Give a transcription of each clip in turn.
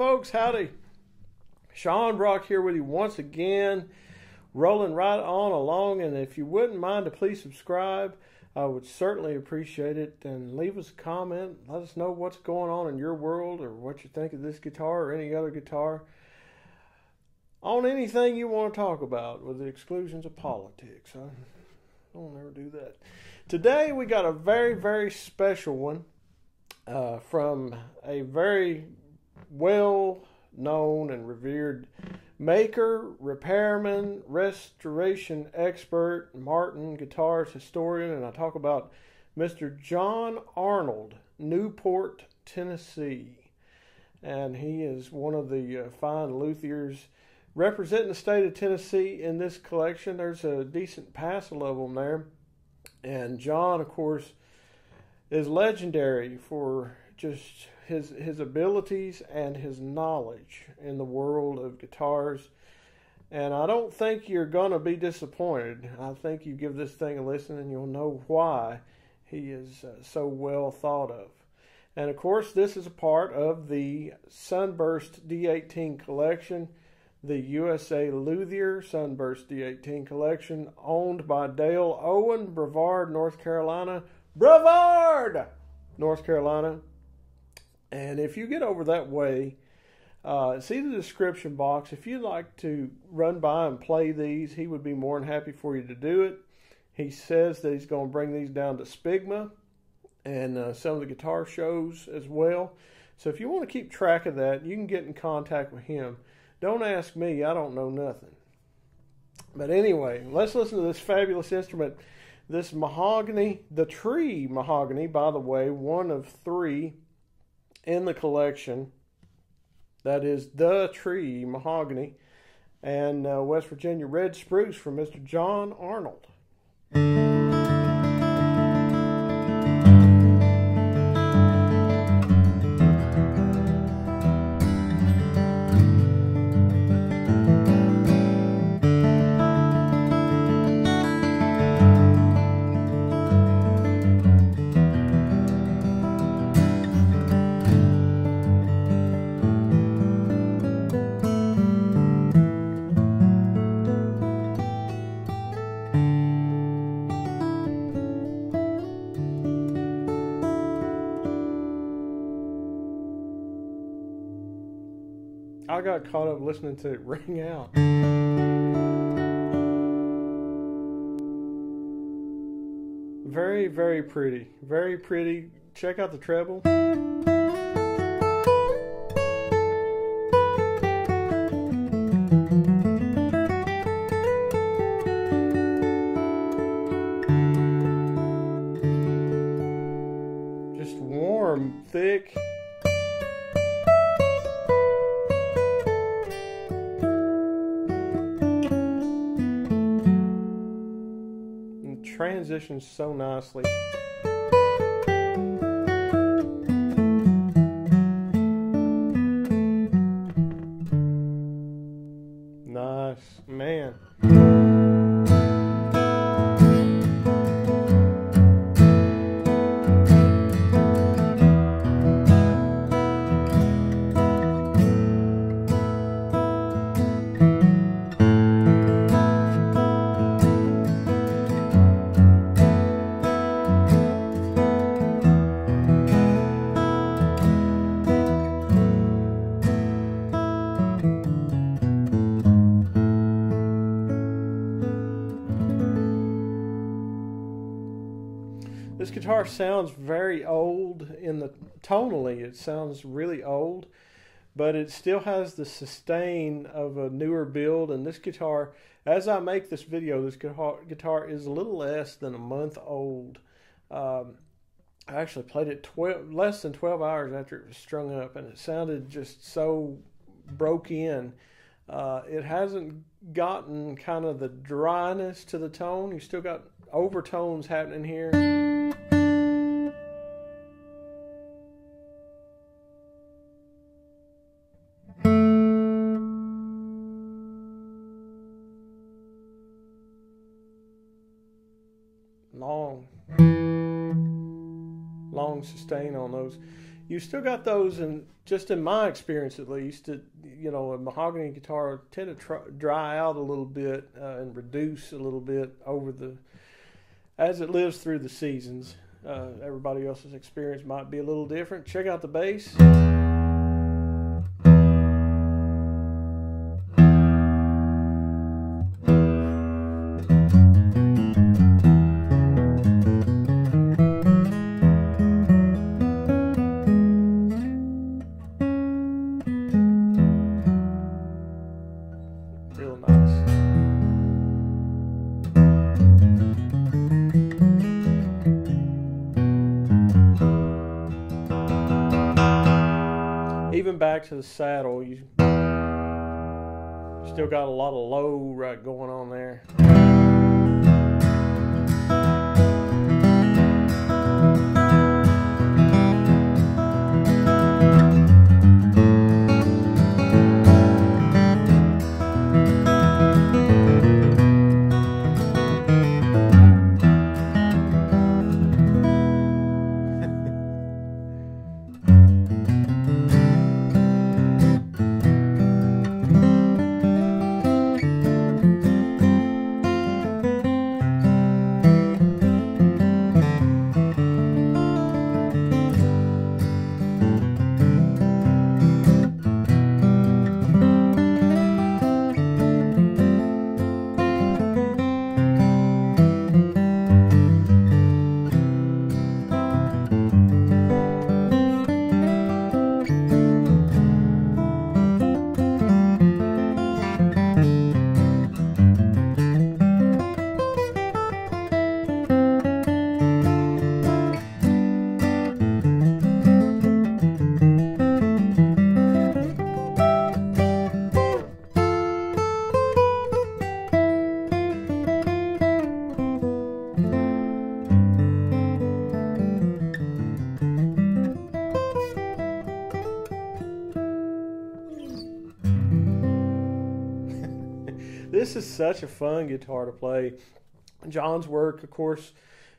Folks, howdy. Shawn Brock here with you once again, rolling right on along. And if you wouldn't mind to please subscribe, I would certainly appreciate it. And leave us a comment. Let us know what's going on in your world or what you think of this guitar or any other guitar. On anything you want to talk about, with the exclusions of politics. I don't ever do that. Today we got a very, very special one uh, from a very well known and revered maker, repairman, restoration expert, Martin guitarist historian, and I talk about Mr. John Arnold, Newport, Tennessee. And he is one of the uh, fine luthiers representing the state of Tennessee in this collection. There's a decent passel of them there. And John, of course, is legendary for just his his abilities and his knowledge in the world of guitars. And I don't think you're going to be disappointed. I think you give this thing a listen and you'll know why he is uh, so well thought of. And of course, this is a part of the Sunburst D18 collection, the USA Luthier Sunburst D18 collection, owned by Dale Owen, Brevard, North Carolina. Brevard, North Carolina. And if you get over that way, uh, see the description box. If you'd like to run by and play these, he would be more than happy for you to do it. He says that he's going to bring these down to Spigma and uh, some of the guitar shows as well. So if you want to keep track of that, you can get in contact with him. Don't ask me, I don't know nothing. But anyway, let's listen to this fabulous instrument. This mahogany, the tree mahogany, by the way, one of three in the collection. That is the tree mahogany and uh, West Virginia red spruce from Mr. John Arnold. I got caught up listening to it ring out. Very, very pretty. Very pretty. Check out the treble. Transitions so nicely. Guitar sounds very old in the tonally. It sounds really old, but it still has the sustain of a newer build. And this guitar, as I make this video, this guitar guitar is a little less than a month old. Um, I actually played it 12, less than 12 hours after it was strung up, and it sounded just so broke in. Uh, it hasn't gotten kind of the dryness to the tone. You still got overtones happening here. Sustain on those. you still got those, and just in my experience at least, it, you know, a mahogany guitar tend to try, dry out a little bit uh, and reduce a little bit over the as it lives through the seasons. Uh, everybody else's experience might be a little different. Check out the bass. Even back to the saddle, you still got a lot of low right going on there. This is such a fun guitar to play. John's work, of course,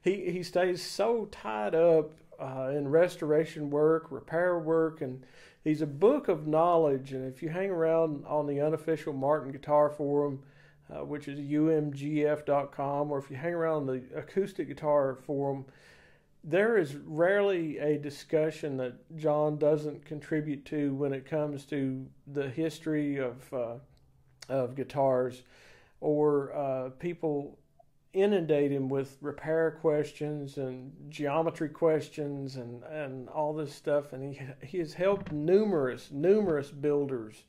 he he stays so tied up uh, in restoration work, repair work, and he's a book of knowledge. And if you hang around on the unofficial Martin Guitar Forum, uh, which is umgf.com, or if you hang around the Acoustic Guitar Forum, there is rarely a discussion that John doesn't contribute to when it comes to the history of uh, of guitars, or uh, people inundate him with repair questions and geometry questions and, and all this stuff. And he he has helped numerous numerous builders,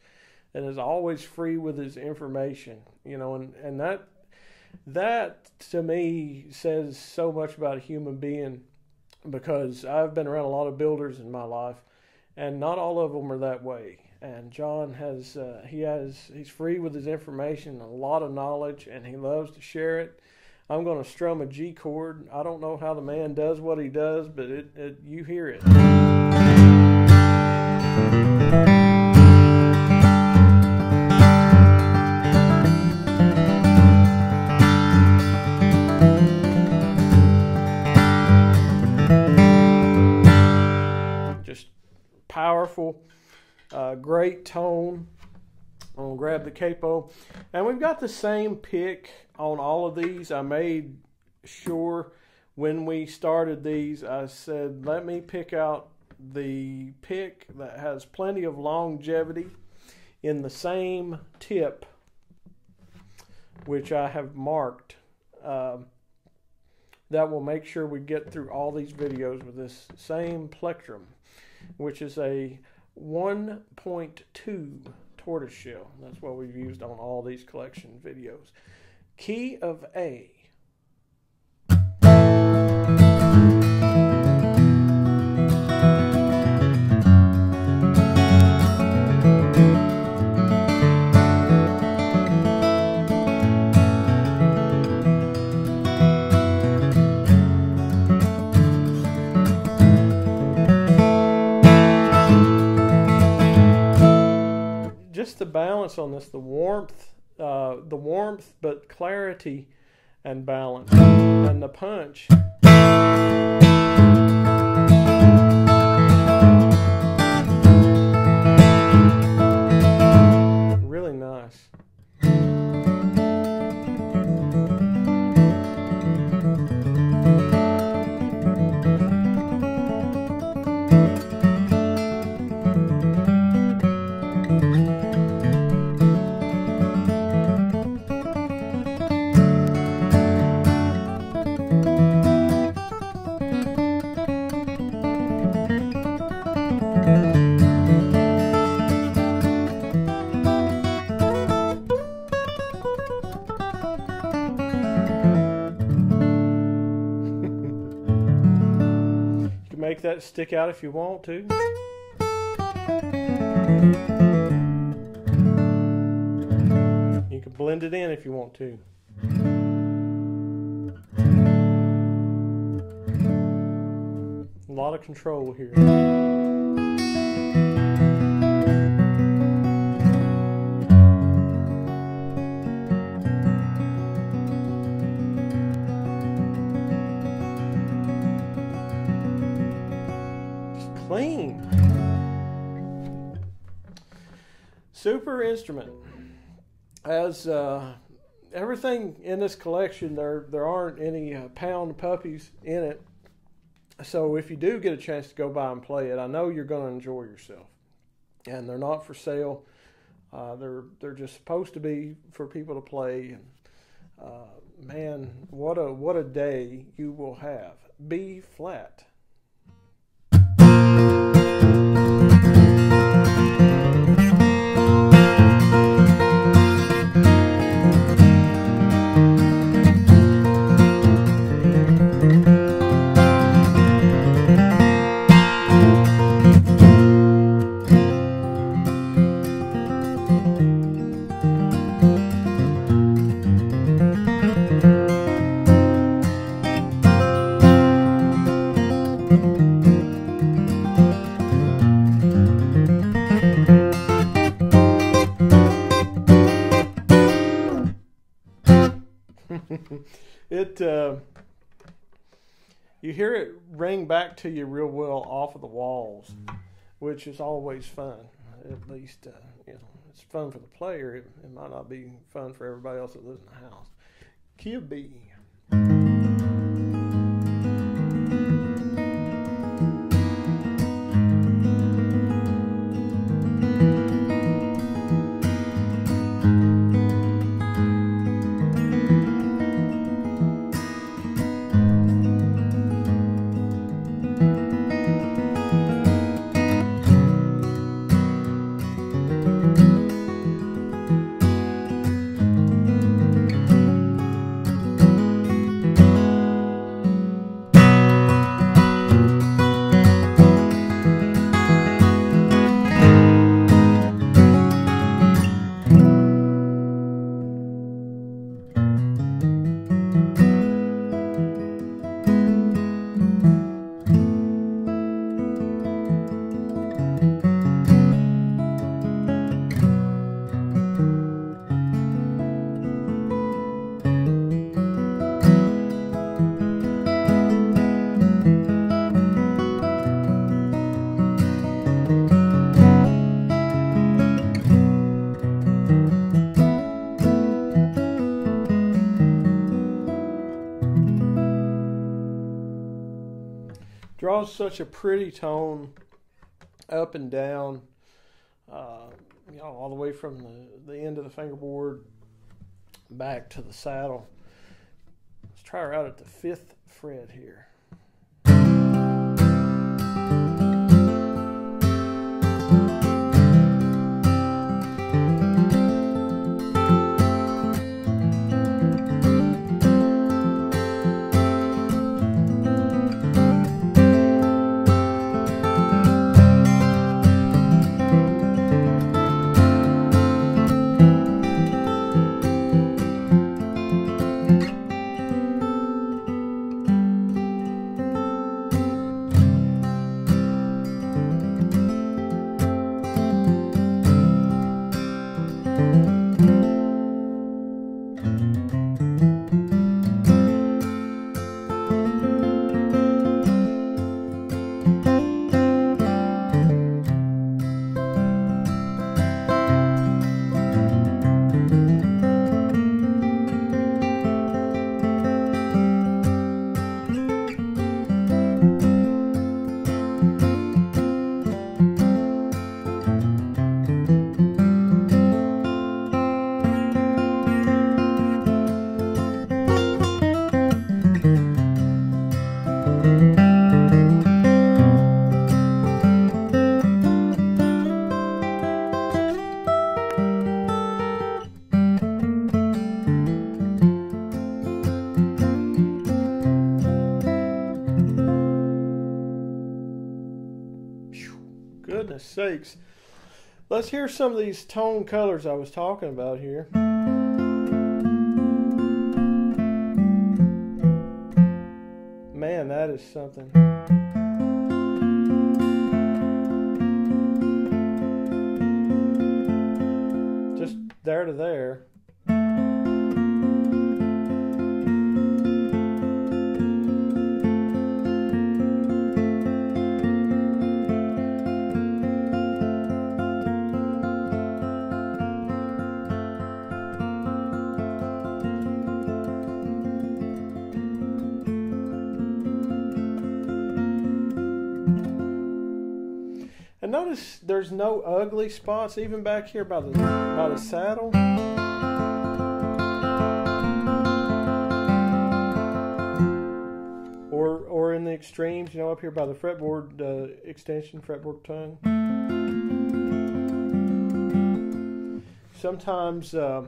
and is always free with his information. You know, and and that that to me says so much about a human being because I've been around a lot of builders in my life, and not all of them are that way. And John has uh, he has he's free with his information, a lot of knowledge, and he loves to share it. I'm going to strum a G chord. I don't know how the man does what he does, but it, it you hear it. Just powerful, uh, great tone. I'm gonna grab the capo, and we've got the same pick on all of these. I made sure when we started these, I said, let me pick out the pick that has plenty of longevity in the same tip, which I have marked. Um, that will make sure we get through all these videos with this same plectrum, which is a 1.2 tortoiseshell. That's what we've used on all these collection videos. Key of A. the balance on this, the warmth, uh, the warmth, but clarity and balance, and the punch. Make that stick out if you want to. You can blend it in if you want to. A lot of control here. Super instrument. As uh, everything in this collection, there there aren't any uh, pound puppies in it. So if you do get a chance to go by and play it, I know you're going to enjoy yourself. And they're not for sale. Uh, they're they're just supposed to be for people to play. And uh, man, what a what a day you will have. B flat. It uh, you hear it ring back to you real well off of the walls, which is always fun. At least uh, you know it's fun for the player. It, it, might not be fun for everybody else that lives in the house. B. draws such a pretty tone up and down, uh, you know, all the way from the, the end of the fingerboard back to the saddle. Let's try her out at the fifth fret here. Sakes. Let's hear some of these tone colors I was talking about here. Man, that is something. Just there to there. Notice there's no ugly spots even back here by the by the saddle. Or or in the extremes, you know, up here by the fretboard uh, extension, fretboard tongue. Sometimes uh,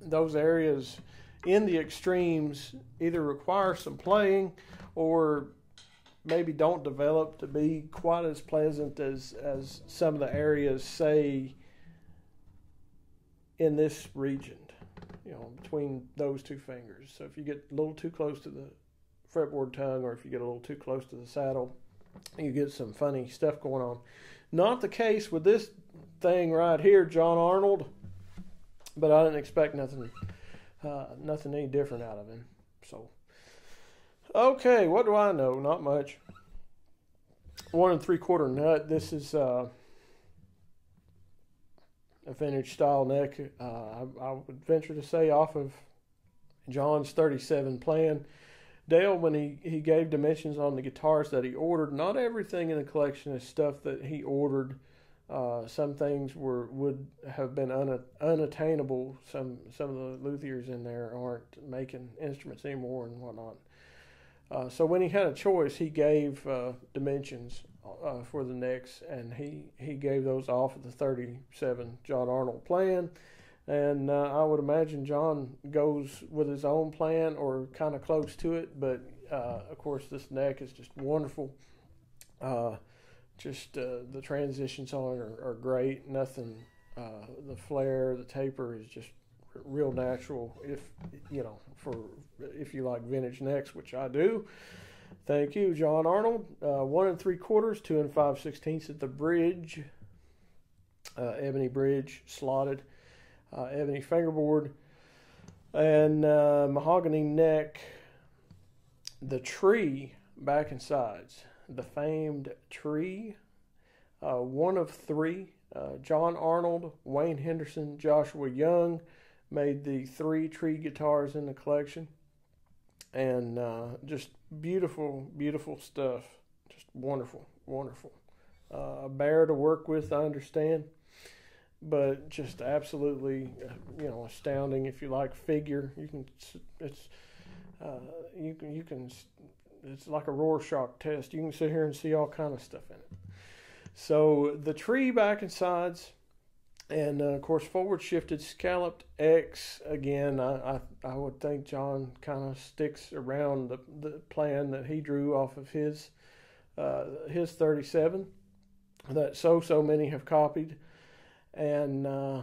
those areas in the extremes either require some playing or maybe don't develop to be quite as pleasant as as some of the areas say in this region you know between those two fingers. So if you get a little too close to the fretboard tongue or if you get a little too close to the saddle you get some funny stuff going on. Not the case with this thing right here john arnold but i didn't expect nothing uh, nothing any different out of him. So Okay, what do I know? Not much. One and three quarter nut. This is uh, a vintage style neck. Uh, I, I, would venture to say off of John's 37 plan. Dale, when he, he gave dimensions on the guitars that he ordered, not everything in the collection is stuff that he ordered. Uh, some things were would have been un, unattainable. Some some of the luthiers in there aren't making instruments anymore and whatnot. Uh, so when he had a choice, he gave uh, dimensions uh, for the necks, and he, he gave those off of the 37 John Arnold plan. And uh, I would imagine John goes with his own plan or kind of close to it. But uh, of course, this neck is just wonderful. Just the transitions on are, are great. Nothing, the flare, the taper is just real natural if you know for if you like vintage necks which i do. Thank you john arnold. Uh, one and three quarters two and five sixteenths at the bridge. Uh, ebony bridge slotted. Uh, ebony fingerboard. And uh, mahogany neck. The tree back and sides. The famed tree. Uh, one of three. Uh, john arnold wayne henderson joshua young made the three tree guitars in the collection, and uh, just beautiful, beautiful stuff. Just wonderful, wonderful. Uh, a bear to work with, I understand, but just absolutely, uh, you know, astounding. If you like figure, you can. It's uh, you can you can. It's like a Rorschach test. You can sit here and see all kind of stuff in it. So the tree back and sides and uh, of course forward shifted scalloped X again. I I, I would think John kind of sticks around the the plan that he drew off of his uh, his 37 that so so many have copied, and uh,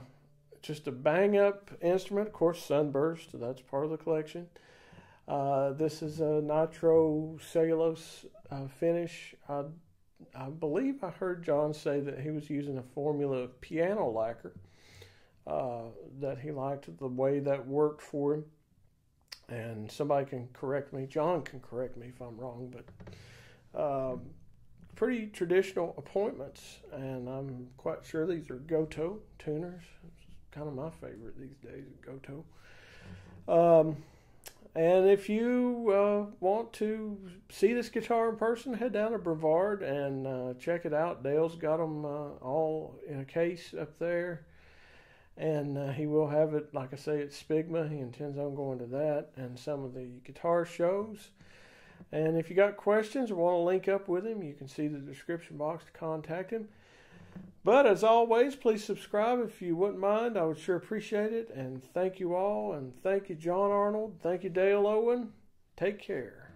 just a bang up instrument. Of course, Sunburst that's part of the collection. Uh, this is a nitro cellulose uh, finish. I I believe I heard John say that he was using a formula of piano lacquer, uh, that he liked the way that worked for him. And somebody can correct me. John can correct me if I'm wrong, but uh, pretty traditional appointments. And I'm quite sure these are Gotoh tuners. It's kind of my favorite these days, Gotoh. Um, and if you uh, want to see this guitar in person, head down to Brevard and uh, check it out. Dale's got them uh, all in a case up there. And uh, he will have it, like I say, at Spigma. He intends on going to that and some of the guitar shows. And if you got questions or want to link up with him, you can see the description box to contact him. But as always, please subscribe if you wouldn't mind. I would sure appreciate it. And thank you all. And thank you, John Arnold. Thank you, Dale Owen. Take care.